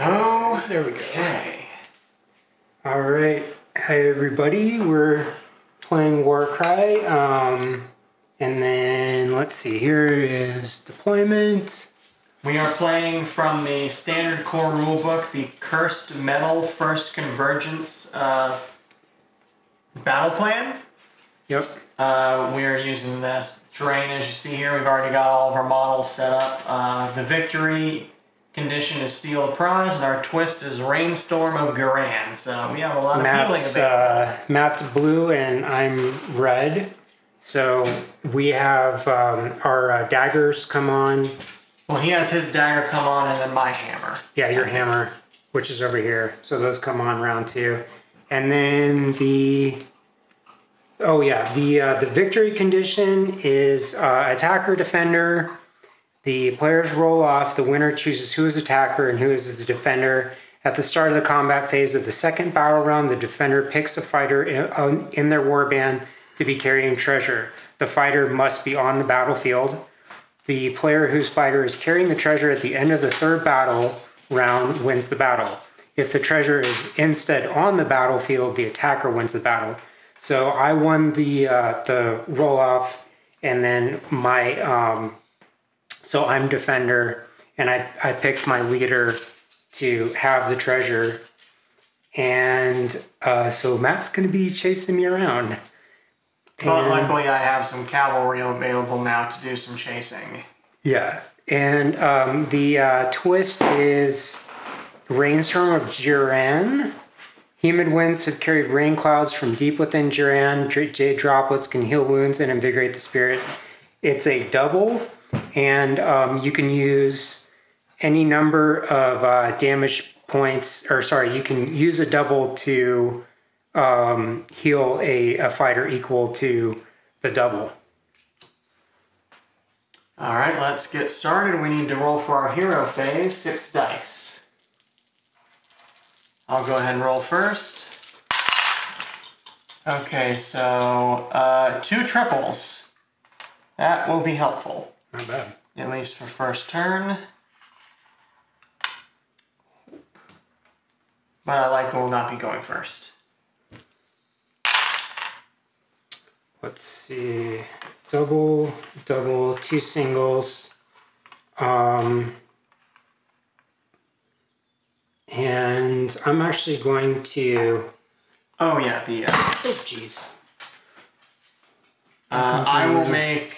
Oh, There we go. okay. All right. Hi, everybody. We're playing Warcry. Um, and then let's see. Here is deployment. We are playing from the standard core rulebook, the Cursed Metal First Convergence uh, battle plan. Yep. Uh, we are using this terrain as you see here. We've already got all of our models set up. Uh, the victory condition is Steal a Prize, and our twist is Rainstorm of Ghyran. So we have a lot of Matt's available. uh, Matt's blue and I'm red. So we have um, our uh, daggers come on. well, he has his dagger come on, and then my hammer. Yeah, your hammer, which is over here. So those come on round two, and then the oh yeah, the uh, the victory condition is uh, attacker defender. The players roll off. The winner chooses who is attacker and who is the defender. At the start of the combat phase of the second battle round, the defender picks a fighter in, their warband to be carrying treasure. The fighter must be on the battlefield. The player whose fighter is carrying the treasure at the end of the third battle round wins the battle. If the treasure is instead on the battlefield, the attacker wins the battle. So I won the uh, the roll off, and then my um, so I'm defender, and I I picked my leader to have the treasure, and uh, so Matt's gonna be chasing me around. But And- luckily, I have some cavalry available now to do some chasing. Yeah, and um, the uh, twist is rainstorm of Ghyran. Humid winds have carried rain clouds from deep within Ghyran. J- Jade droplets can heal wounds and invigorate the spirit. It's a double, and um, you can use any number of uh, damage points, or sorry, you can use a double to um, heal a, a fighter equal to the double. All right, let's get started. We need to roll for our hero phase, six dice. I'll go ahead and roll first. Okay, so uh, two triples. That will be helpful, Not bad. at least for first turn. But I like will not be going first. let's see double double two singles um and i'm actually going to Oh yeah, the uh, oh jeez Uh, I will make.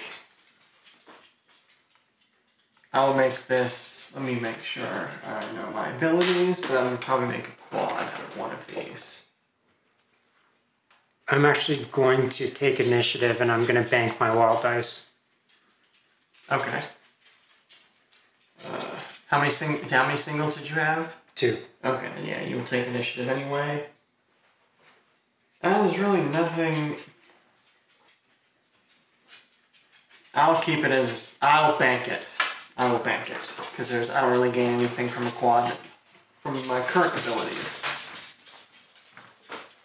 I will make this. Let me make sure I know my abilities, but I'm gonna probably make a quad out of one of these. i'm actually going to take initiative and i'm going to bank my wild dice Okay. Uh, how many sing? How many singles did you have? two Okay, then yeah, you'll take initiative anyway. Uh, there's really nothing. I'll keep it as I'll bank it. I will bank it because there's I don't really gain anything from a quad from my current abilities.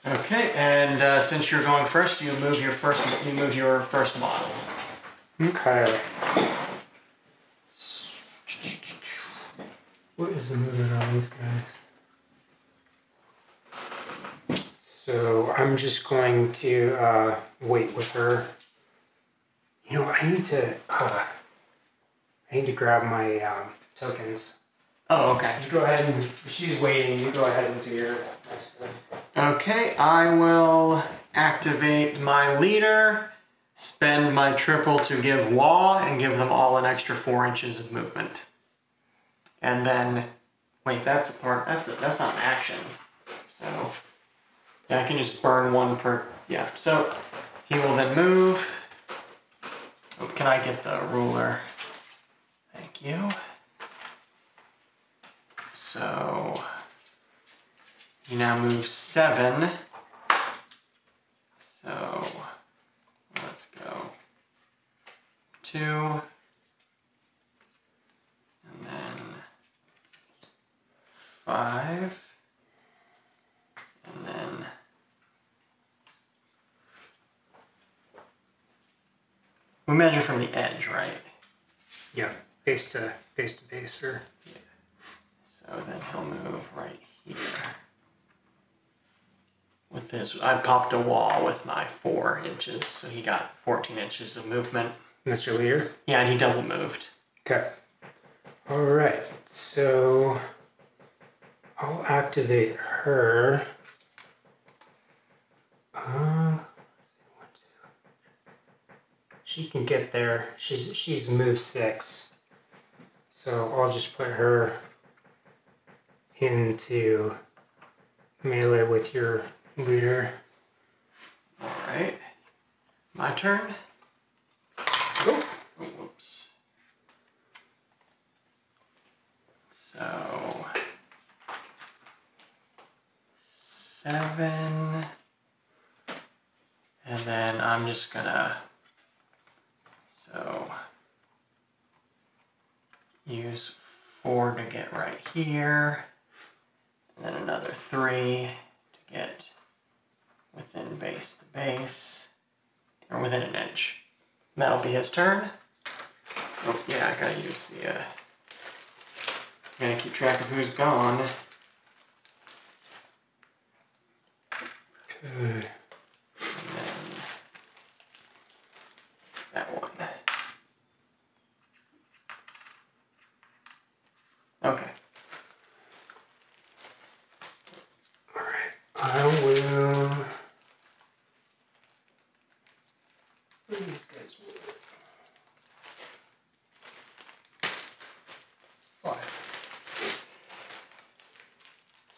Okay, and uh, since you're going first, you move your first. You move your first model. okay what is the movement on these guys so i'm just going to uh wait with her you know i need to uh i need to grab my um, tokens Oh, okay. you go ahead and she's waiting you go ahead and do your. Okay, I will activate my leader, spend my triple to give Wah, and give them all an extra four inches of movement. And then, wait, that's a part. That's a, that's not an action. So, yeah, I can just burn one per. Yeah. So he will then move. Oh, can I get the ruler? You. So he now move seven. So let's go two. And then five. And then we measure from the edge, right? yeah base to base to base or So then he'll move right here. With this, I popped a wall with my four inches, so he got 14 inches of movement. That's your leader? Yeah, and he double moved. Okay. All right. So I'll activate her. Uh, she can get there. She's she's move six. So I'll just put her into melee with your leader. All right. My turn. Oh, Oh, whoops. So seven, and then I'm just gonna so use four to get right here, and then another three to get within base to base, or within an inch. That'll be his turn. Oh, yeah, I gotta use the, uh, gotta keep track of who's gone. okay. And then that one. Okay. All right. I will. Where do these guys move? Five.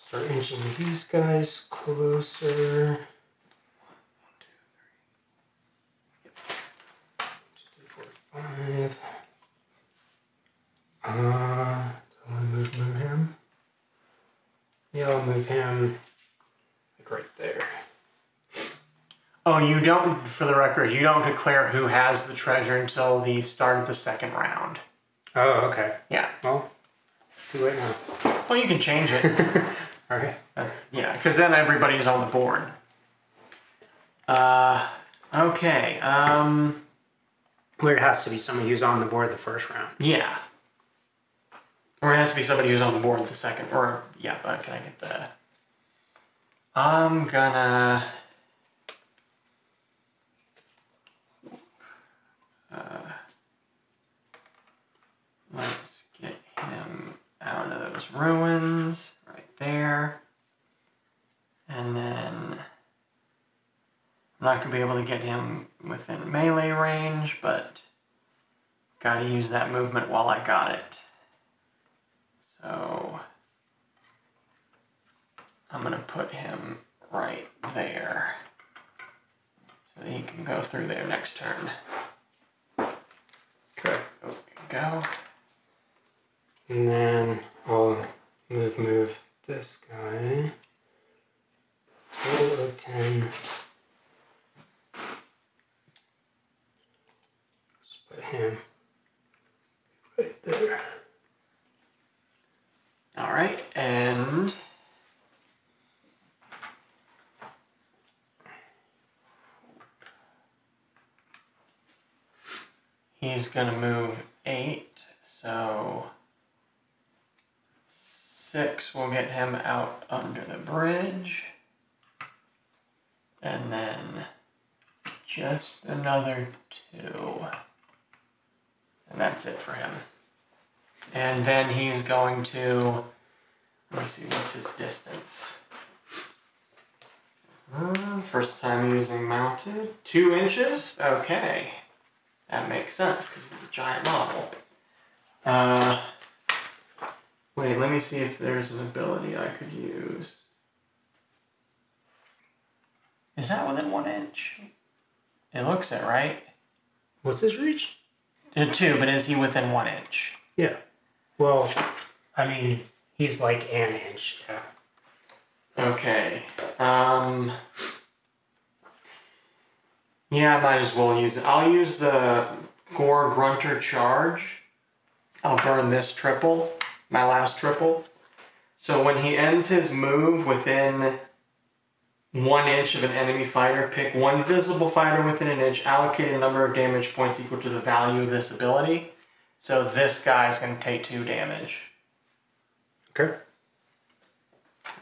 Start these guys closer. One, two, three, four, five. Uh, do I want to move, move him? Yeah, I'll move him like right there. Oh, you don't, for the record, you don't declare who has the treasure until the start of the second round. Oh, okay. Yeah. Well, too late now. Well, you can change it. Right. Uh, yeah, because then everybody's on the board. Uh, okay. Um, Where it has to be somebody who's on the board the first round. yeah. Or it has to be somebody who's on the board the second. Or yeah, but can I get the? I'm gonna. Uh, let's get him out of those ruins there. And then I'm not gonna be able to get him within melee range, but gotta use that movement while I got it. So I'm gonna put him right there. So that he can go through there next turn. Okay. Oh, go. And then I'll move, move this guy. Total of 10. Just put him right there. All right, and he's gonna move eight, so six will get him out under the bridge, and then just another two, and that's it for him. And then he's going to. Let me see, what's his distance? Uh, first time using mounted. Two inches? Okay. That makes sense because he's a giant model. Uh, wait, let me see if there's an ability I could use. Is that within one inch? It looks it, right? What's his reach? Uh, Two, but is he within one inch? Yeah. Well, I mean, he's like an inch. Yeah. Okay. Um. Yeah, I might as well use it. I'll use the Gore-grunta charge. I'll burn this triple, my last triple. So when he ends his move within one inch of an enemy fighter, pick one visible fighter within an inch, allocate a number of damage points equal to the value of this ability. So this guy's going to take two damage. Okay.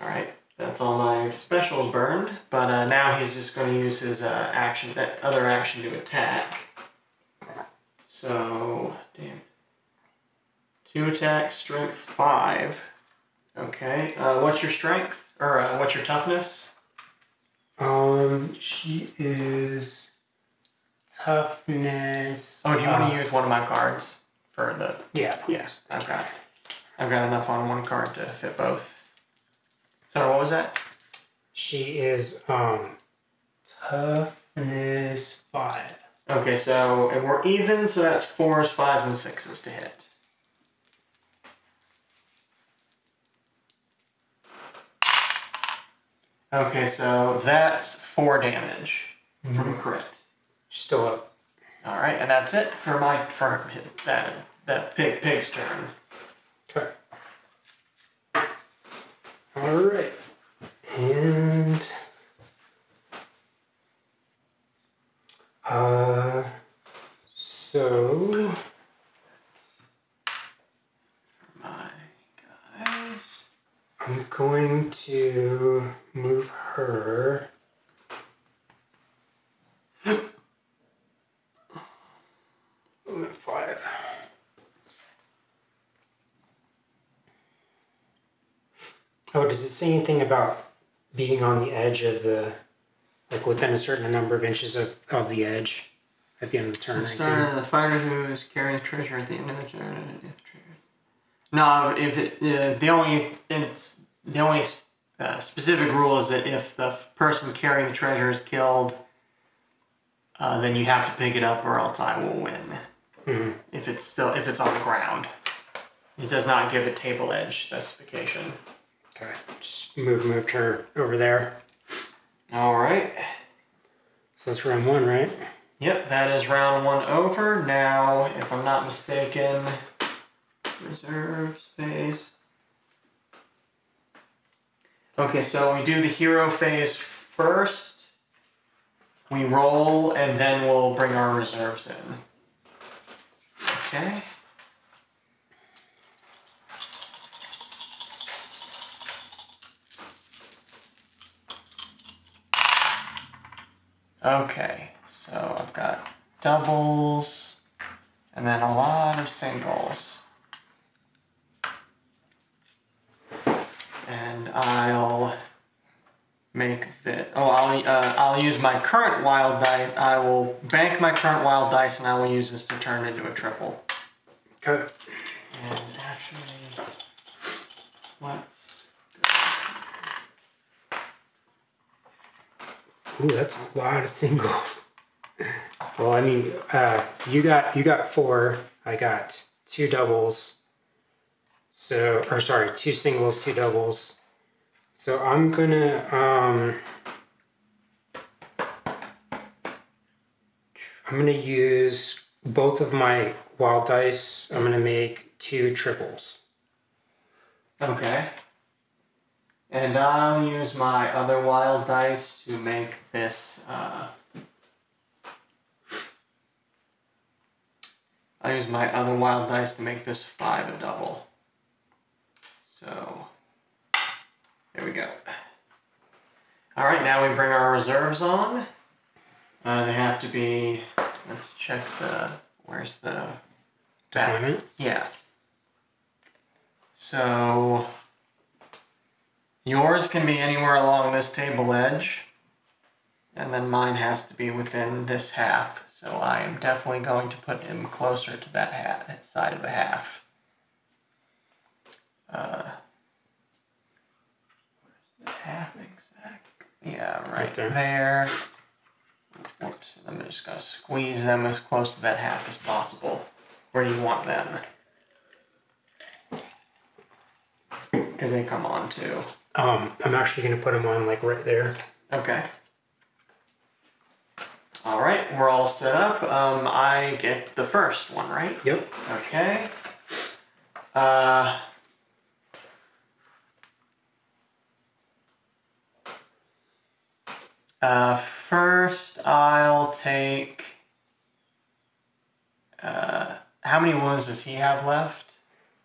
All right, that's all my specials burned. But uh, now he's just going to use his uh, action, that other action to attack. So, damn. Two attacks, strength five. Okay. Uh, what's your strength or uh, what's your toughness? Um, she is toughness. Oh, do you want to use one of my cards for the? Yeah. Yes, I've got. I've got enough on one card to fit both. So what was that? She is um toughness five. Okay, so and we're even, so that's fours, fives, and sixes to hit. Okay, so that's four damage from a crit. Still up. All right, and that's it for my for that that pig pig's turn. Okay. All right. And uh, so My guys. I'm going to move her. I'm at five. Oh, does it say anything about being on the edge of the, like within a certain number of inches of, of the edge at the end of the turn? anything? Sorry, the fighter who is carrying the treasure at the end of the turn. No, if it uh, the only it's the only uh, specific rule is that if the f- person carrying the treasure is killed, uh, then you have to pick it up, or else I will win. Mhm. If it's still if it's on the ground, it does not give a table edge specification. Just move moved her over there. All right. So that's round one, right? Yep, that is round one over. Now, if I'm not mistaken, reserves phase. Okay, so we do the hero phase first. We roll, and then we'll bring our reserves in. Okay. Okay, so I've got doubles and then a lot of singles. And I'll make the oh I'll uh, I'll use my current wild dice. I will bank my current wild dice and I will use this to turn into a triple. Okay. And actually, let's Ooh, that's a lot of singles. Well, I mean, uh, you got you got four. I got two doubles. So, or sorry, two singles, two doubles. So I'm gonna um, I'm gonna use both of my wild dice. I'm gonna make two triples. Okay. And I'll use my other wild dice to make this. Uh, I'll use my other wild dice to make this five a double. So, there we go. All right, now we bring our reserves on. Uh, they have to be. Let's check the. Where's the. Deployment. yeah. So yours can be anywhere along this table edge, and then mine has to be within this half. So I am definitely going to put him closer to that ha- side of the half. Uh, where's the half exact? Yeah, right, Right there. there. Whoops, I'm just gonna squeeze them as close to that half as possible. Where you want them? Because they come on too. Um, I'm actually gonna put them on like right there. Okay. All right, we're all set up. Um, I get the first one, right? Yep. Okay. Uh. Uh, first, I'll take. Uh, how many wounds does he have left?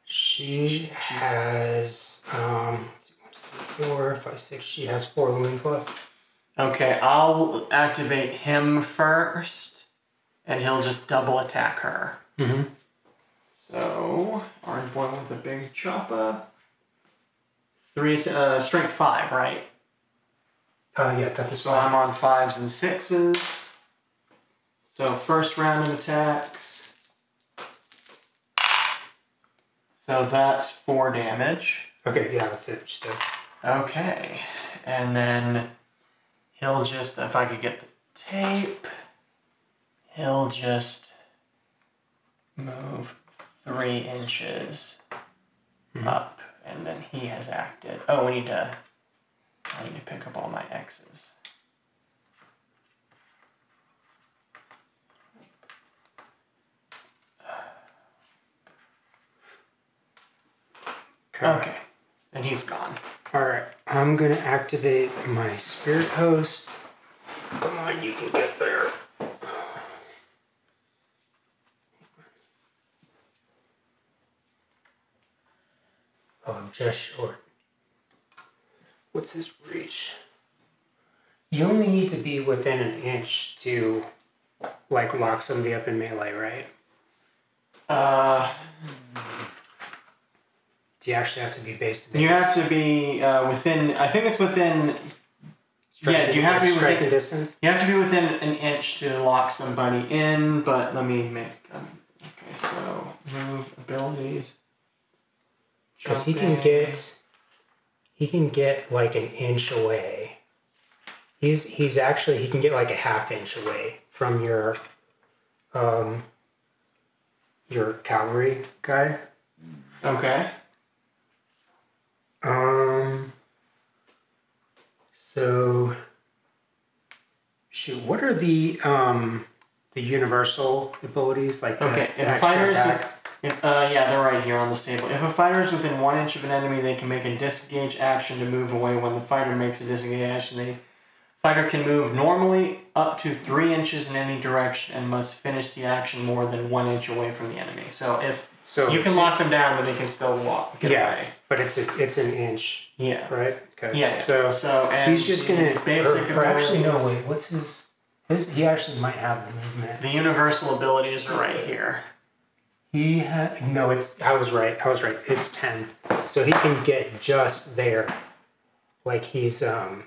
She has Um, let's see, one, two, four, five, six. She has four wounds left. Okay, I'll activate him first, and he'll just double attack her. Mm-hmm. So, orange boy with the big chopper. Three, to, uh, strength five, right? Uh, yeah, toughness So five. I'm on fives and sixes. So first round of attacks. So that's four damage. Okay, yeah, that's it. Okay, and then he'll just, if I could get the tape, he'll just move three inches Mhm. up, and then he has acted. Oh, we need to, I need to pick up all my X's. Okay, and he's gone. All right, I'm gonna activate my spirit host. Come on, you can get there. Oh, I'm just short. What's his reach? You only need to be within an inch to, like, lock somebody up in melee, right? Uh, Do you actually have to be based? to base? you have to be uh, within. I think it's within. Striking- yeah, you have to be striking within- distance. You have to be within an inch to lock somebody in. But let me make. Um, okay, so move abilities. Because he can Jumping. get he can get like an inch away. He's he's actually he can get like a half inch away from your um your cavalry guy. Okay. Um so shoot, what are the um the universal abilities like Okay, the if a fighter is? If, uh, yeah, they're right here on this table. If a fighter is within one inch of an enemy, they can make a disengage action to move away. When the fighter makes a disengage action, the fighter can move normally up to three inches in any direction and must finish the action more than one inch away from the enemy. So if So you can lock them down, but they can still walk. Yeah. away. But it's a, it's an inch, Yeah. right? Okay. Yeah. So so and He's just gonna basic or, or actually no wait what's his his he actually might have the movement The universal abilities are right here. he had no it's I was right I was right it's 10 so he can get just there like he's um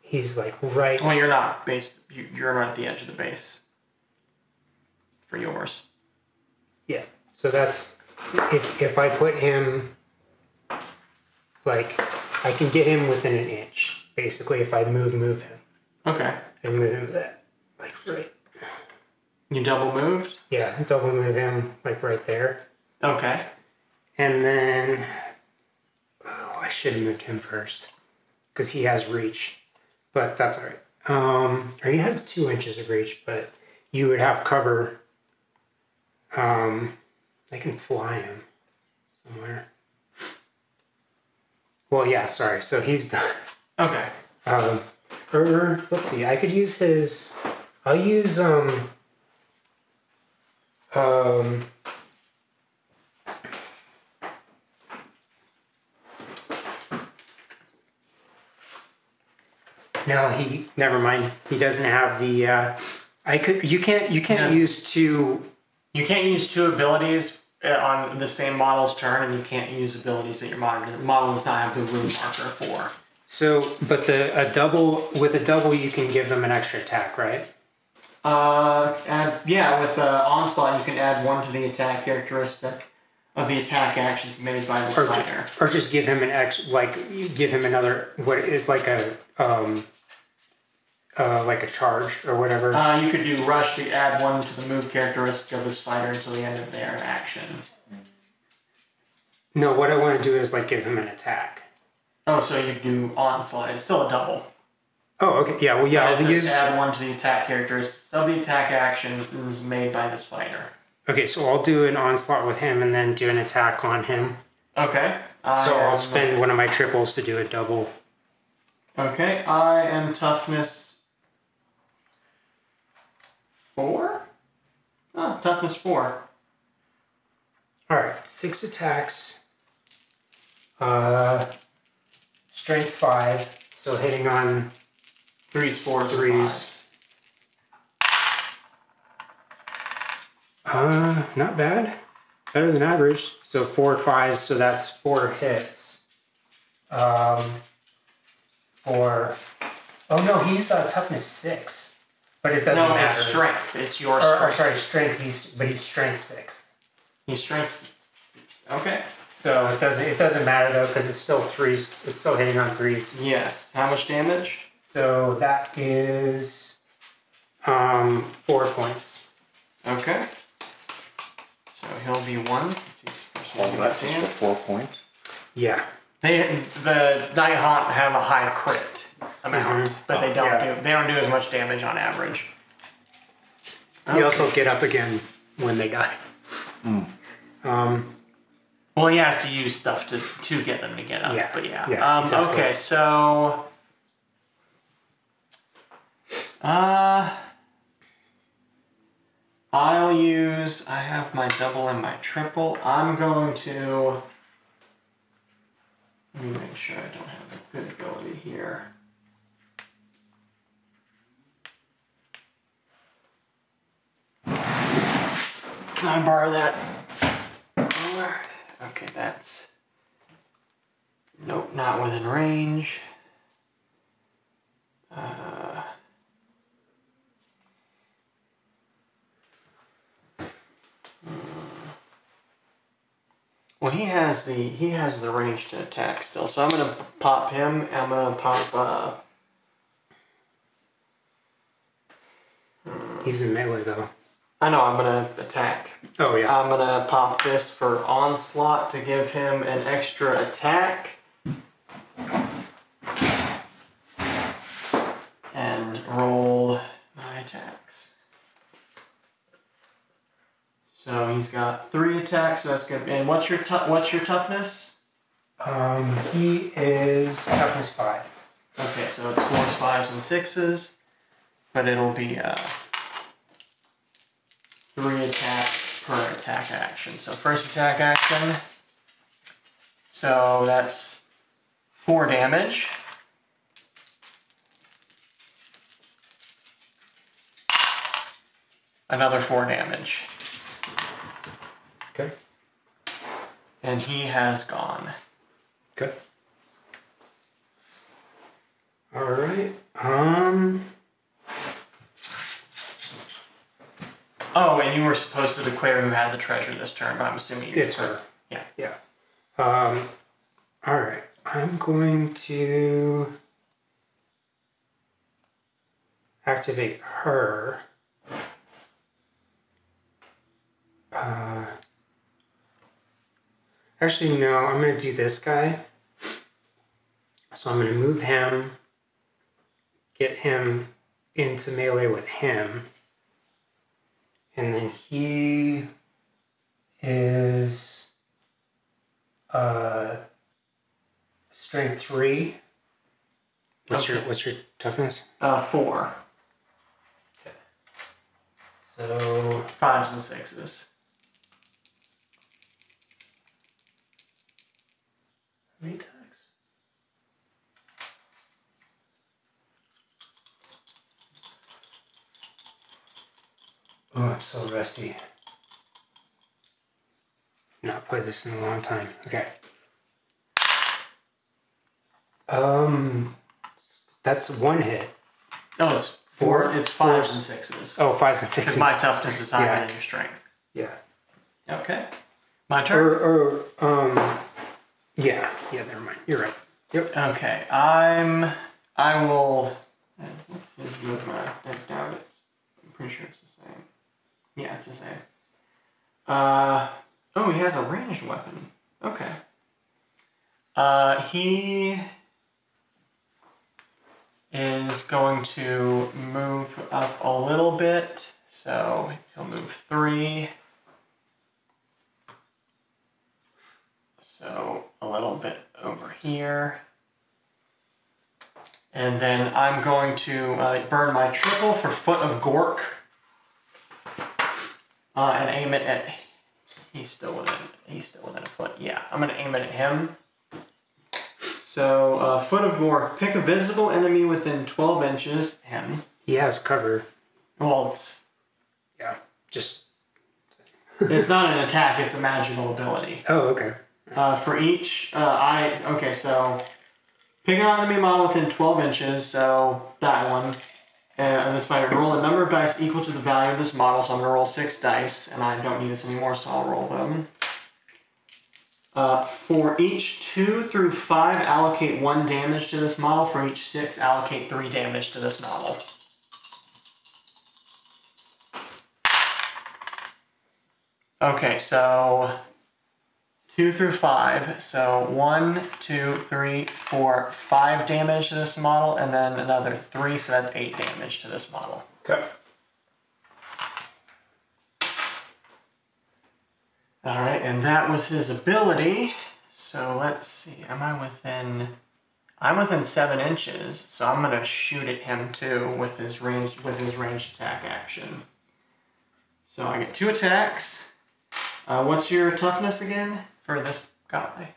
he's like right Well, you're not based. You, you're not at the edge of the base. For yours. yeah so that's if if I put him like I can get him within an inch basically if I move move him Okay. and move him that like right You double moved. yeah double move him like right there Okay. And then, oh, I should have moved him first because he has reach, but that's all right. Um, or he has two inches of reach, but you would have cover. Um, I can fly him somewhere. Well, yeah, sorry. So he's done. Okay. Um, or let's see, I could use his. I'll use um. Um. No, he. Never mind. He doesn't have the. Uh, I could. You can't. You can't No. use two. You can't use two abilities on the same model's turn, and you can't use abilities that your model, model does not have the wound marker for. So, but the a double with a double, you can give them an extra attack, right? Uh, and yeah, with uh, onslaught, you can add one to the attack characteristic of the attack actions made by the Or, ju- fighter. or just give him an ex like give him another what is like a um uh like a charge or whatever. Uh, you could do rush to add one to the move characteristic of this fighter until the end of their action. no, what I want to do is like give him an attack. Oh, so you do onslaught. It's still a double. Oh, okay. Yeah. Well, yeah. I'll use. add one to the attack characteristics of the attack actions made by this fighter. Okay, so I'll do an onslaught with him and then do an attack on him. Okay. So I I'll spend one of my triples to do a double. Okay, I am toughness four. Oh, toughness four. All right, six attacks. Uh, strength five, so hitting on Threes, fours, Threes. Uh, not bad. Better than average. So four fives, so that's four hits. Um, for oh no, he's uh, toughness six, but it doesn't No, matter. it's strength. It's your Or, strength. or sorry, strength. He's but he's strength six. He's strength. Okay. So it doesn't it doesn't matter though because it's still threes. It's still hitting on threes. Yes. How much damage? So that is um four points. Okay. So he'll be one since he's first one left hand. four points. Yeah. They the Nighthaunt have a high crit amount, Mhm. but they Oh, don't yeah. do they don't do as much damage on average. You Okay. also get up again when they die. Hmm. Um, Well, he has to use stuff to to get them to get up. Yeah, But yeah. yeah, um, exactly. Okay, so. Uh. I'll use. I have my double and my triple. I'm going to. Let me make sure I don't have a good ability here. Can I borrow that? Okay, that's. Nope, not within range. Uh. Well, he has the he has the range to attack still, so I'm gonna pop him. I'm gonna pop. Uh, he's in melee though. I know I'm gonna attack. Oh yeah. I'm gonna pop this for onslaught to give him an extra attack. And roll my attacks. So he's got three attacks. That's good. And what's your what's your toughness? Um, he is toughness five. Okay, so it's fours, fives, and sixes, but it'll be uh, three attack per attack action. So first attack action. So that's four damage. Another four damage, Okay. and he has gone. Okay. All right. Um. Oh, and you were supposed to declare who had the treasure this turn, but I'm assuming you It's her. Yeah. Yeah. Um. All right. I'm going to activate her. Uh. Actually, no. I'm going to do this guy. So I'm going to move him. Get him into melee with him. And then he is uh strength three. What's your what's your toughness? Uh, four, So fives, and sixes. how many attacks? Oh, I'm so rusty. Not played this in a long time. Okay. Um, that's one hit. No, it's four. Four- it's fives four- and sixes. Oh, fives and because sixes. my toughness is higher Yeah. than your strength. Yeah. Okay, my turn. Or, or um, yeah, yeah. Never mind. You're right. Yep. Okay, I'm. I will. uh, What's his movement? I doubt it's. I'm pretty sure it's the same. Yeah, it's the same. Uh oh, he has a ranged weapon. Okay. Uh, he is going to move up a little bit, so he'll move three. So a little bit over here. And then I'm going to uh, burn my triple for Foot of Gork. Uh, and aim it at. He's still within. He's still within a foot. Yeah, I'm gonna aim it at him. So, uh, foot of Gork. Pick a visible enemy within 12 inches. Him. He has cover. Well, it's, Yeah. Just. it's not an attack, it's a magical ability. Oh, okay. Uh, for each, uh, I. Okay, so. Pick an enemy model within 12 inches, so that one. And let's find. Roll a number of dice equal to the value of this model, so I'm gonna roll six dice, and I don't need this anymore, so I'll roll them. Uh, for each two through five, allocate one damage to this model. For each six, allocate three damage to this model. Okay, so two through five. So one, two, three, four, five damage to this model, and then another three, so that's eight damage to this model. Okay. All right, and that was his ability. So let's see. Am I within? I'm within seven inches, so I'm gonna shoot at him too with his range with his ranged attack action. So I get two attacks. Uh, what's your toughness again for this guy?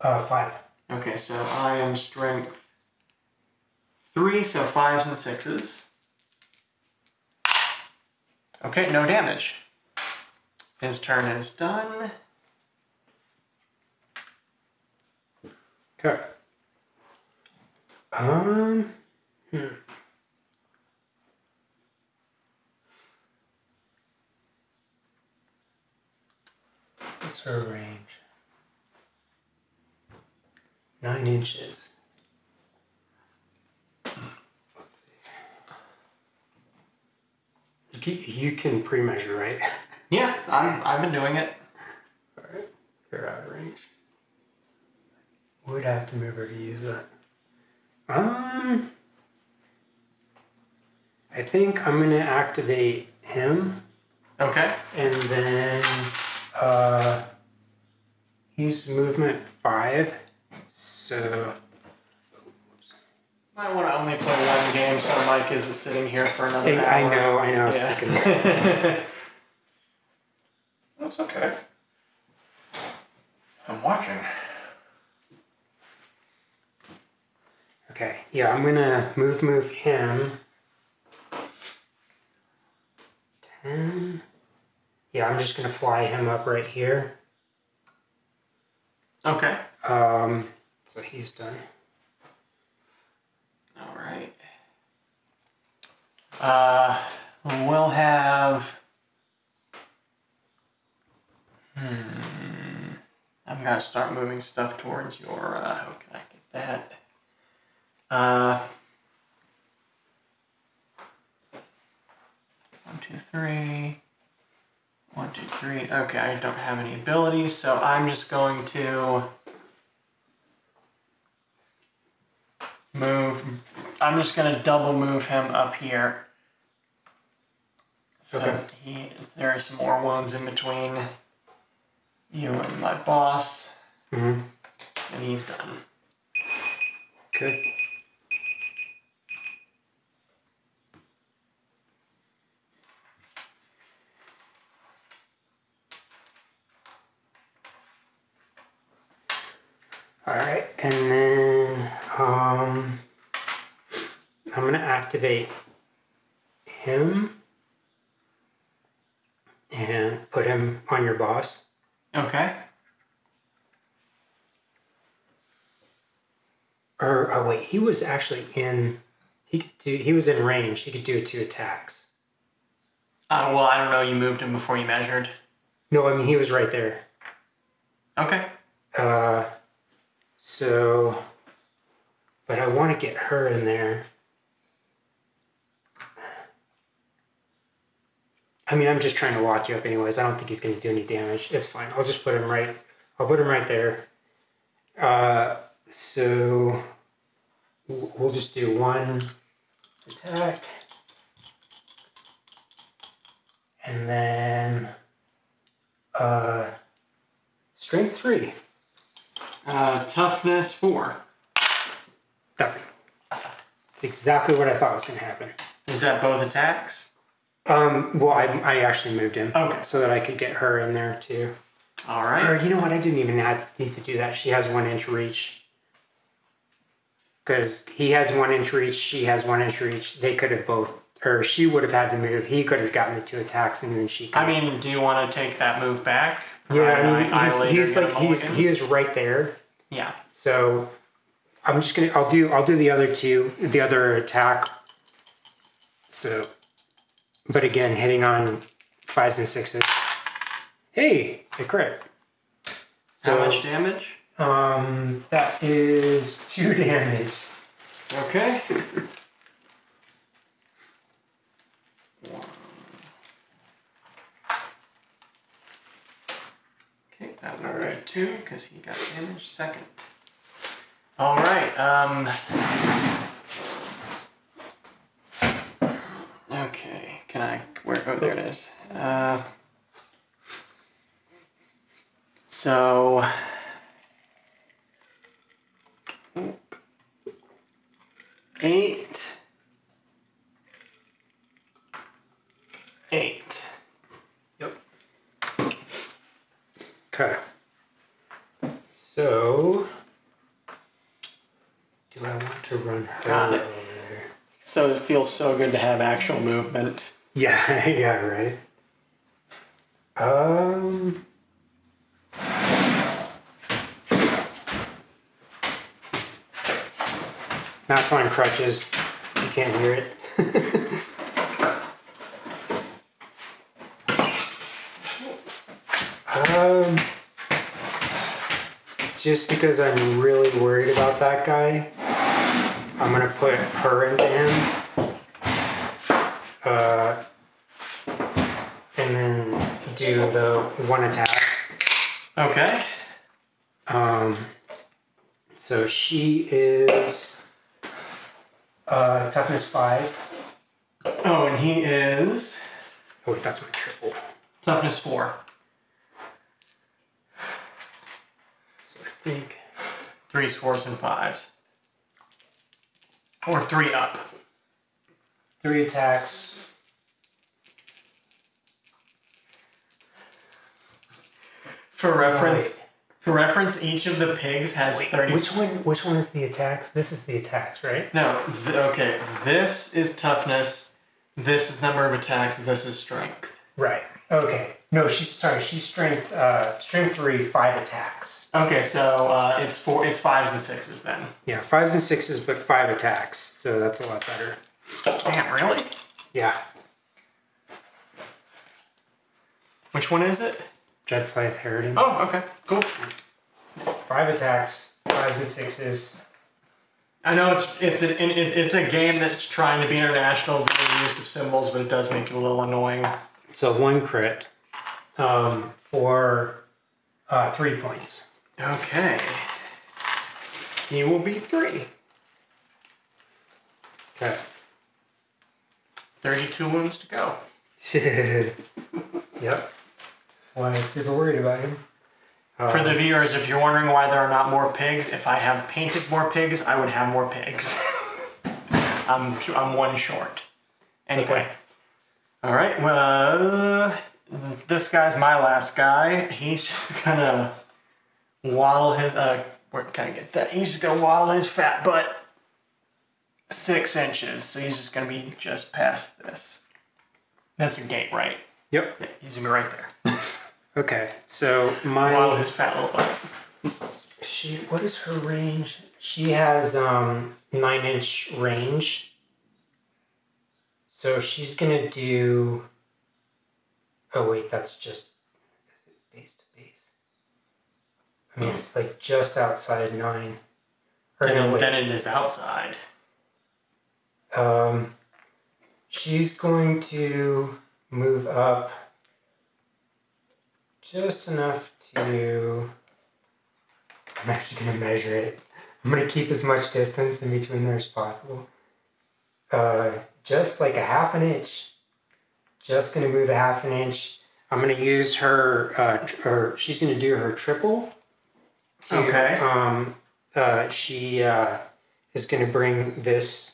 Uh, five. Okay, so I am strength three, so fives and sixes. Okay, no damage. His turn is done. Okay. Um. Hmm. What's her range? Nine inches. You can, you can pre-measure, right? Yeah, I'm, I've been doing it. All right. They're out of range. Would have to move her to use that. Um, I think I'm gonna activate him, Okay. and then uh, he's movement five, so I want to only play one game, so Mike isn't sitting here for another I, I know, I know. I was thinking. Yeah. That's okay. I'm watching. Okay, yeah, I'm gonna move move him. Ten. Yeah, I'm just gonna fly him up right here. okay. Um, so he's done. All right. Uh, we'll have. Hmm. I'm gonna start moving stuff towards your. Uh, how can I get that? Uh. One, two, three. One, two, three. Okay, I don't have any abilities, so I'm just going to move. I'm just gonna double move him up here. So Okay. he, there are some more wounds in between you and my boss, Mm-hmm. and he's done. Good. All right, and then um, I'm gonna activate him and put him on your boss. Okay. Or oh wait, he was actually in. He could do. He was in range. He could do two attacks. Uh, well, I don't know. You moved him before you measured. No, I mean he was right there. Okay. Uh, so, but I want to get her in there. I mean, I'm just trying to lock you up, anyways. I don't think he's going to do any damage. It's fine. I'll just put him right. I'll put him right there. Uh, so we'll just do one attack, and then uh, strength three. Uh, toughness four. Nothing. It's exactly what I thought was going to happen. Is that both attacks? Um, well, I, I actually moved him Okay. so that I could get her in there too. All right. Or you know what? I didn't even have to, need to do that. She has one inch reach. because he has one inch reach, she has one inch reach. They could have both, or she would have had to move. He could have gotten the two attacks, and then she. Could I mean, do you want to take that move back? yeah, I mean, I he's, he's like he's he is right there. yeah. So I'm just gonna I'll do I'll do the other two the other attack. So but again hitting on fives and sixes. Hey, a crit. How So much damage? um that is two damage. Okay. Okay, that will be two because he got damage second. All right. Um. Okay. Can I? Where? Oh, there it is. Uh. So. Eight. Eight. Yep. Okay. So do I want to run her Got it. over there? So it feels so good to have actual movement. Yeah, yeah, right. Um. Matt's on crutches. You can't hear it. um. Just because I'm really worried about that guy, I'm gonna put her into him. Uh, and then do the one attack. Okay. Um, so she is uh, toughness five. Oh, and he is Oh wait, that's my triple. toughness four. So I think Threes, fours, and fives. Or three up. Three attacks. For reference, for reference, each of the pigs has thirty. Which one? Which one is the attacks? This is the attacks, right? No, th- okay. This is toughness. This is number of attacks. This is strength. Right. Okay. No, she's sorry. She's strength. Uh, strength three, five attacks. Okay, so uh, it's four. It's fives and sixes then. Yeah, fives and sixes, but five attacks. So that's a lot better. Damn, really? Yeah. Which one is it? Dreadscythe Harridan. Oh, okay, cool. Five attacks, fives and sixes. I know it's it's a, it, it's a game that's trying to be international with the use of symbols, but it does make it a little annoying. So one crit um, for uh, three points. Okay. He will be three. Okay. 32 wounds to go. yep. That's why I was super worried about him. For Um, the viewers, if you're wondering why there are not more pigs, if I have painted more pigs, I would have more pigs. I'm, I'm one short. Anyway. Okay. All right, well, this guy's my last guy. He's just gonna waddle his, uh, where can I get that? He's just gonna waddle his fat butt six inches. So he's just gonna be just past this. That's a gate, right? Yep. Yeah, he's gonna be right there. Okay. So Waddle my his fat little butt. she what is her range? She has um nine inch range. So she's gonna do. Oh wait, that's just. Is it base to base? I mean, it's like just outside nine. Or And no, then, then it is outside. Um, she's going to move up just enough to. I'm actually going to measure it. I'm going to keep as much distance in between there as possible. Uh, just like a half an inch. Just going to move a half an inch. I'm going to use her, uh, or she's going to do her triple. To, Okay. Um, uh, she uh, is going to bring this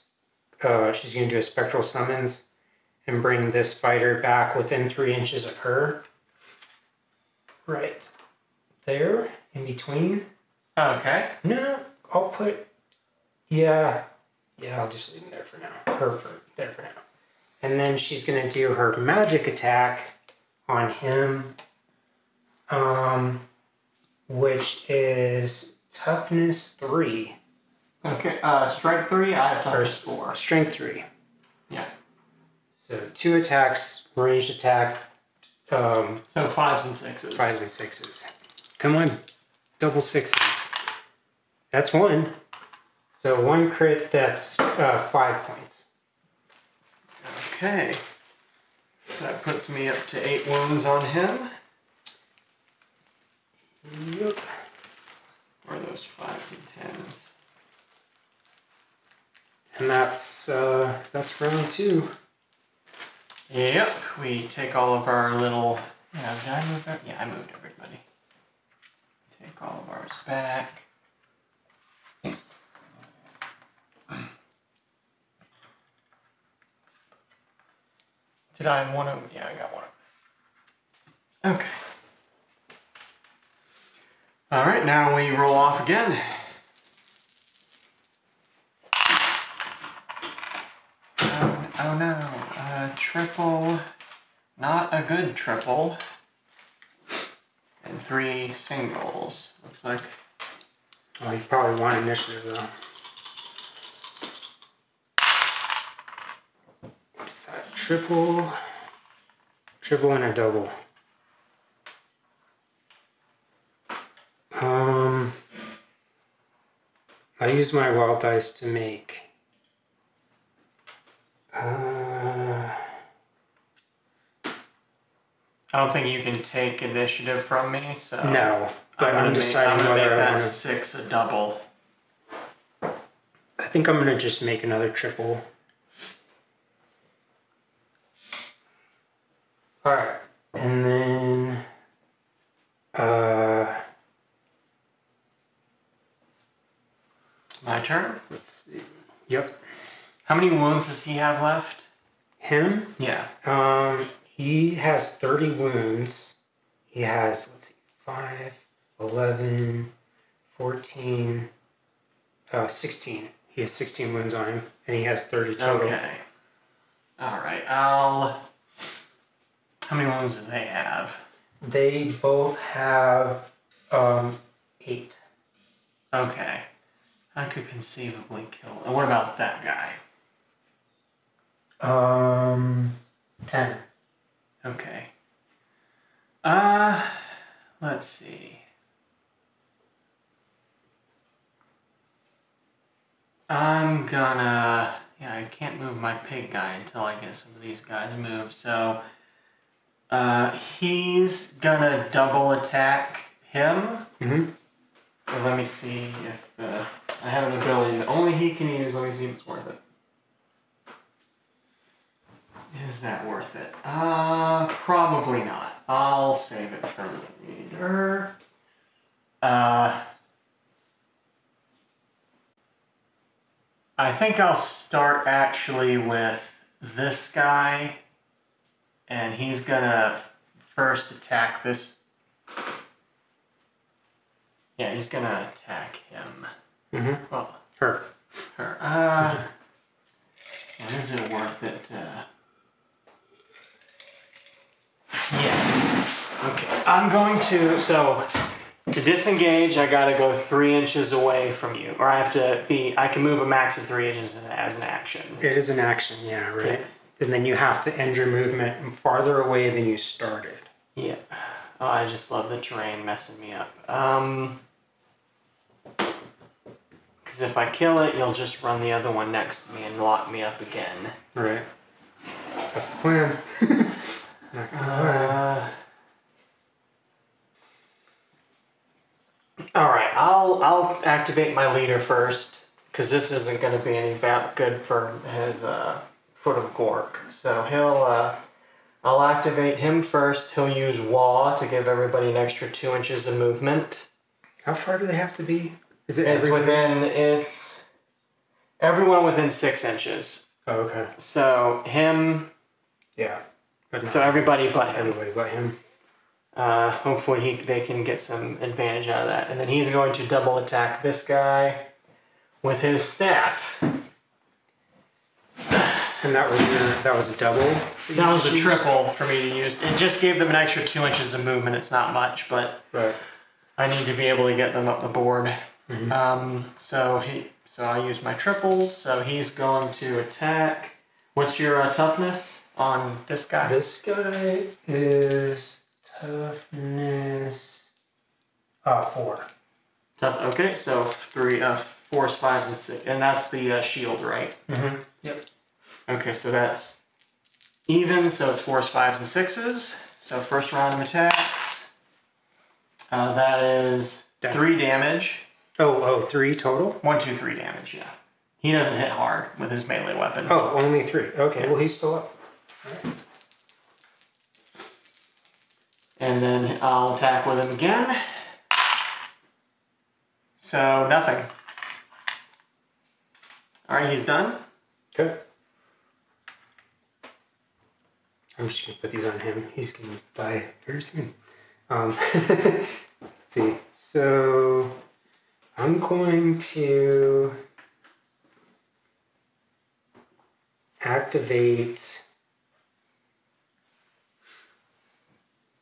uh, she's going to do a spectral summons and bring this fighter back within three inches of her. Right there, in between. Okay. No, I'll put. Yeah. Yeah, I'll just leave him there for now. Her for there for now. And then she's gonna do her magic attack on him. Um which is toughness three. Okay, uh, strike three, I have Or toughness four. strength three. Yeah. So two attacks, ranged attack, um, So fives and sixes. fives and sixes. Come on, double sixes. That's one. So one crit, that's uh, five points. Okay. So that puts me up to eight wounds on him. Yep. Or those fives and tens. And that's uh, that's round two. Yep, we take all of our little. Yeah, did I move? Yeah, I moved everybody. Take all of ours back. Did I one of Yeah, I got one Okay. Alright, now we roll off again. Oh, no, uh, triple, not a good triple. And three singles. Looks like Oh, you probably want initiative though. What's that? Triple, triple, and a double. Um, I use my wild dice to make. Uh, I don't think you can take initiative from me, so no, but I'm, I'm, deciding make, I'm gonna whether make I that want to. six a double. I think I'm gonna just make another triple. Alright. And then uh My turn. let's see. Yep. How many wounds does he have left? Him, Yeah. um, he has 30 wounds. He has let's see, 5, 11, 14, uh 16. He has 16 wounds on him, and he has 30 total. Okay. All right. I'll. How many wounds do they have? They both have um eight. Okay. I could conceivably kill. And what about that guy? Um, ten. Okay. Uh, let's see. I'm gonna. Yeah, I can't move my pig guy until I get some of these guys moved. So, uh, he's gonna double attack him. Mm-hmm. So let me see if uh, I have an ability that only he can use. Let me see if it's worth it. Is that worth it? Uh, probably not. I'll save it for later. Uh, I think I'll start actually with this guy, and he's gonna first attack this. Yeah, he's gonna attack him. Mm-hmm. Well, Her. her. Uh, is it worth it to? Yeah. Okay. I'm going to. So, to disengage, I gotta go three inches away from you, or I have to be. I can move a max of three inches as an action. It is an action, yeah, right. Yeah. And then you have to end your movement farther away than you started. Yeah. Oh, I just love the terrain messing me up. Um. Because if I kill it, you'll just run the other one next to me and lock me up again. Right. That's the plan. Not gonna lie. Uh, all right, I'll I'll activate my leader first because this isn't going to be any good for his uh, foot of Gork. So he'll uh, I'll activate him first. He'll use Wah to give everybody an extra two inches of movement. How far do they have to be? Is it It's every- within it's everyone within six inches. Oh, okay. So him, Yeah. But so everybody but him. everybody but him. Uh, hopefully he they can get some advantage out of that. And then he's going to double attack this guy with his staff. And that was your, that was a double? you That was just a used? triple for me to use. It just gave them an extra two inches of movement. It's not much, but Right. I need to be able to get them up the board. Mhm. Um, so he, so I use my triples. So he's going to attack. What's your uh, toughness on this guy? This guy is toughness, uh, four. Tough. Okay, so three, uh, fours, fives, and six, and that's the uh, shield, right? Mm-hmm. Yep. Okay, so that's even. So it's fours, fives, and sixes. So first round of attacks. Uh, that is Damn. three damage. Oh, oh, three total? One, two, three damage. Yeah. He doesn't hit hard with his melee weapon. Oh, only three. Okay, well, he's still up. And then I'll attack with him again. So nothing. All right, he's done. Okay. I'm just gonna put these on him. He's gonna die very soon. Um, let's see. So I'm going to activate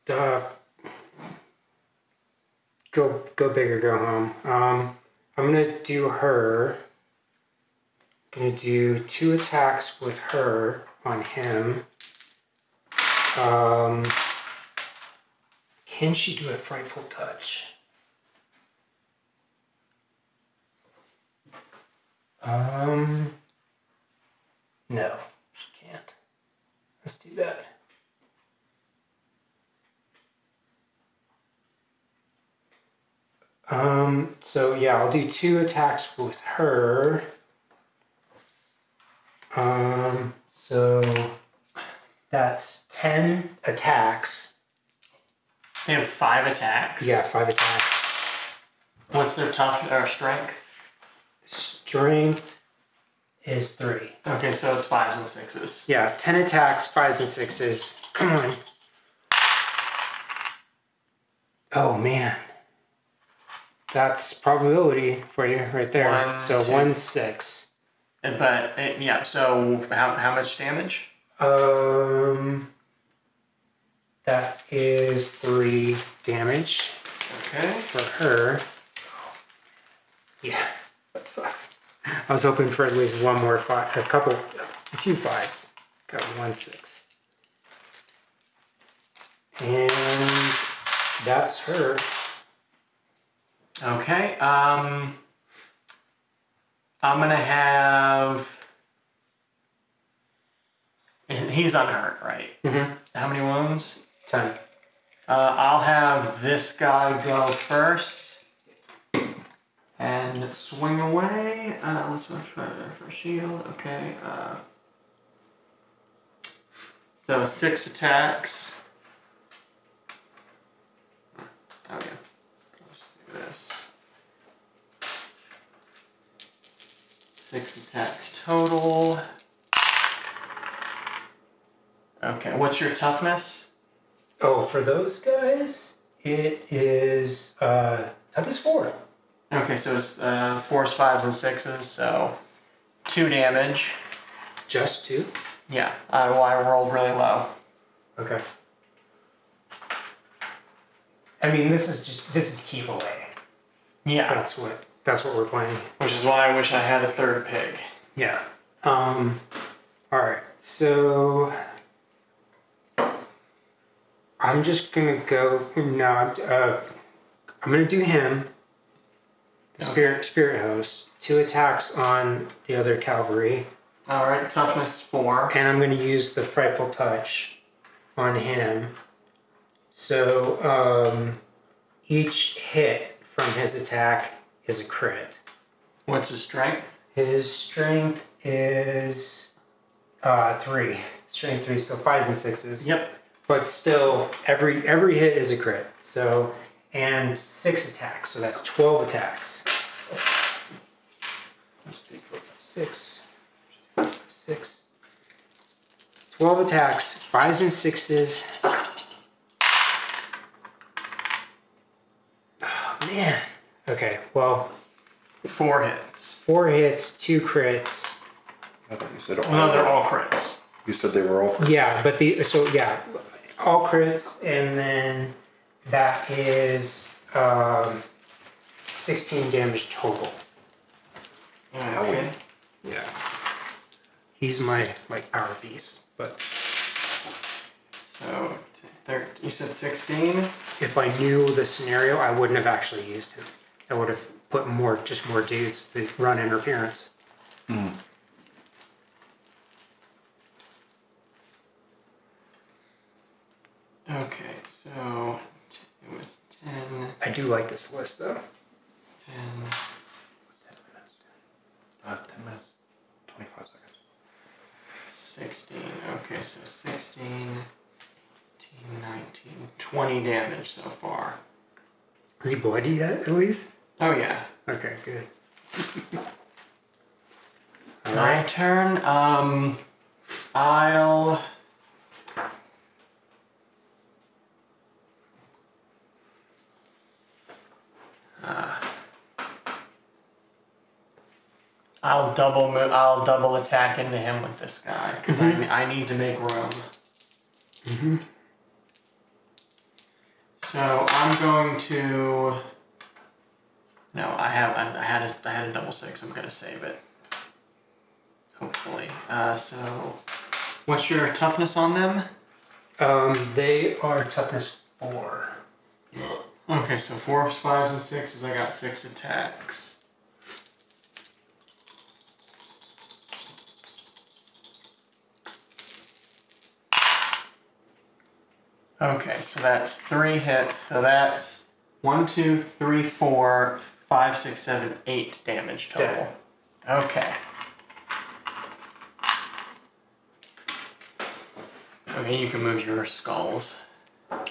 the go go big or go home. Um, I'm gonna do her. I'm gonna do two attacks with her on him. Um, can she do a frightful touch? Um, no, she can't. Let's do that. Um, so yeah, I'll do two attacks with her. Um, so that's 10 attacks. They have five attacks. Yeah, five attacks. What's their tough or strength? Strength is three. Okay, so it's fives and sixes. Yeah, 10 attacks, fives and sixes. Come on. Oh, man. That's probability for you right there. One, so two. one six. Uh, But yeah, so how, how much damage? Um, that is three damage Okay. for her. Yeah, that sucks. I was hoping for at least one more five, a couple, a few fives. Got one six. And that's her. Okay. Um, I'm gonna have. and He's unhurt, right? Mm-hmm. How many wounds? Ten. Uh, I'll have this guy go first and swing away. Uh, let's watch for, for shield. Okay. Uh, so six attacks. Oh yeah. This. Six attacks total. Okay. What's your toughness? Oh, for those guys, it is uh, toughness four. Okay, so it's uh, fours, fives, and sixes, so two damage. Just two. Yeah, I, well, I rolled really low. Okay. I mean, this is just this is keep away. Yeah, That's what that's what we're playing. which is why I wish I had a third pig. Yeah. Um. All right. So I'm just gonna go. No, I'm. Uh, I'm gonna do him. The Okay. spirit spirit host. Two attacks on the other cavalry, All right, toughness four. and I'm gonna use the frightful touch on him. So um, each hit from his attack is a crit. What's his strength? His strength is uh, three. Strength three, so fives and sixes. Yep. But still, every every hit is a crit. So and six attacks, so that's twelve attacks. Six, six, twelve attacks, fives and sixes. Man. Okay. Well, Four hits. Four hits, two crits. I thought you said all. No, they're all crits. You said they were all. Yeah, but the so yeah, all crits, and then that is um, 16 damage total. Okay. Yeah. He's my like power piece, but So, t- thir- you said 16? if I knew the scenario, I wouldn't have actually used him. I would have put more, just more dudes to run interference. Okay, so it was 10, I do like this list though. 10, Uh, 10 minutes. 25 seconds. 16. Okay, so 16, 18, 19, 20 damage so far. Is he bloody yet, at least? Oh, yeah. Okay, good. My turn. Um, I'll. Uh, I'll double move. I'll double attack into him with this guy because I, I need to make room. So I'm going to. No, I have. I, I had a. I had a double six. I'm gonna save it. Hopefully. Uh, so, what's your toughness on them? Um, they are toughness four. Okay, so fours, fives, and sixes. I got six attacks. Okay, so that's three hits. So that's one, two, three, four, five, six, seven, eight damage total. Okay. Okay, you can move your skulls.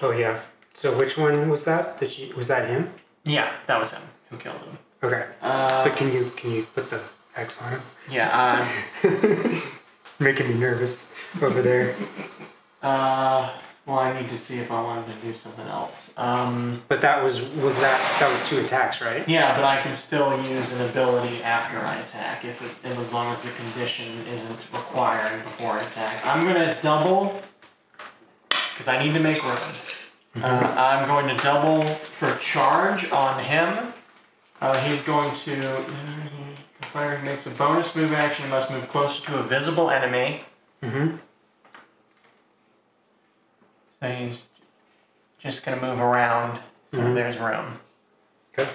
Oh yeah. So which one was that? Did you was that him? Yeah, that was him who killed him. Okay. Uh, But can you can you put the X on him? yeah, um, Making me nervous over there. uh, well, I need to see if I wanted to do something else. Um, But that was was that that was two attacks, right? yeah, but I can still use an ability after I attack if it, as long as the condition isn't required before I attack. I'm gonna double because I need to make room. Uh, I'm going to double for charge on him. Uh, he's going to. The fighter makes a bonus move action. He must move closer to a visible enemy. Mm-hmm. So he's just gonna move around so Mhm. there's room. Okay.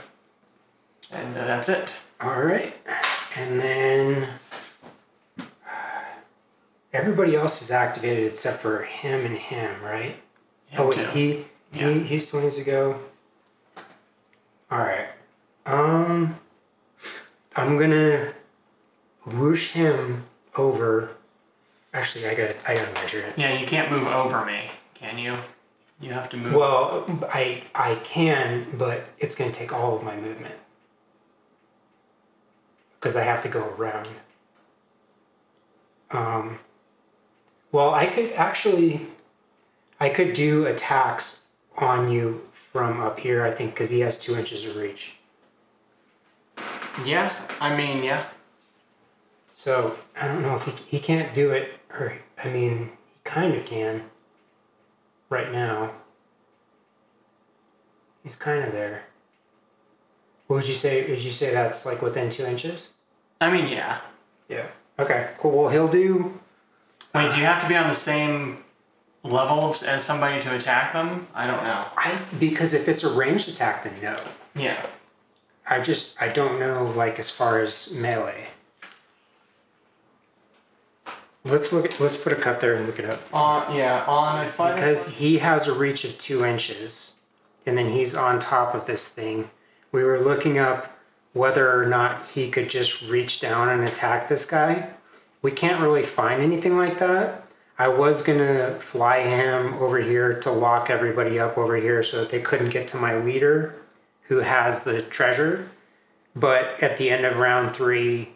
And uh, that's it. All right. And then everybody else is activated except for him and him, right? Him oh wait, too. he Yeah. he he still needs to go. All right. Um, I'm gonna whoosh him over. Actually, I got I gotta measure it. Yeah, you can't move over me, can you? You have to move. Well, I I can, but it's gonna take all of my movement because I have to go around. Um. Well, I could actually, I could do attacks on you from up here. I think because he has two inches of reach. yeah, I mean, yeah. So I don't know if he he can't do it, or I mean, he kind of can. Right now. He's kind of there. What would you say? Would you say that's like within two inches? I mean, yeah. Yeah. Okay. Cool. Well, he'll do. Wait, do you have to be on the same level as somebody to attack them? I don't know. I because if it's a ranged attack, then no. Yeah. I just I don't know like as far as melee. Let's look at let's put a cut there and look it up. On yeah, on a fighter. Because he has a reach of two inches, and then he's on top of this thing. We were looking up whether or not he could just reach down and attack this guy. We can't really find anything like that. I was gonna fly him over here to lock everybody up over here so that they couldn't get to my leader who has the treasure. But at the end of round three,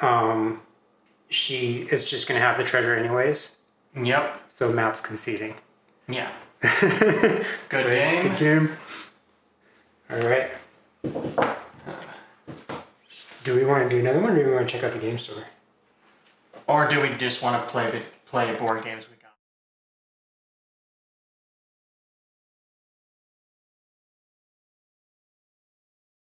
um, she is just gonna have the treasure anyways. Yep. So Matt's conceding. Yeah. Good game. Good game. All right. Do we want to do another one, or do we want to check out the game store? Or do we just want to play play board games? We